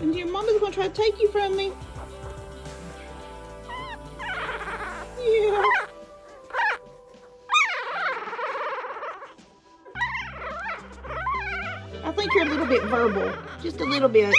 And your mama's gonna try to take you from me. Yeah. I think you're a little bit verbal. Just a little bit.